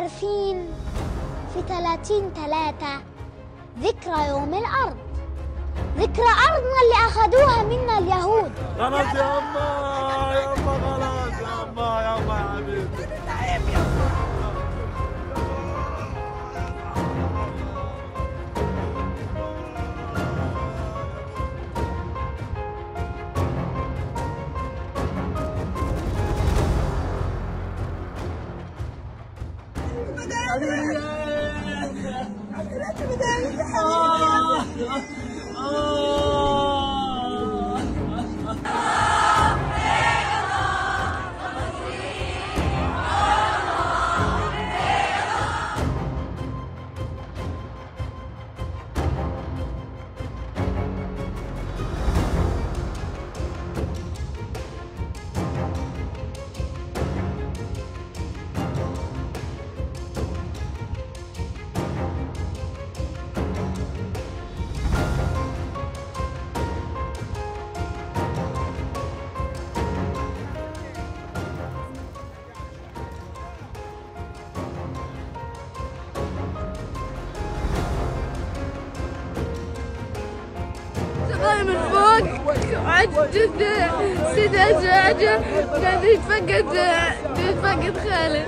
عارفين في 30 3 ذكرى يوم الأرض. ذكرى أرضنا اللي أخذوها منا اليهود. خلاص يا أما. صغير من فوق عجز جدا سيدة عجب كان يتفقد يتفقد خالد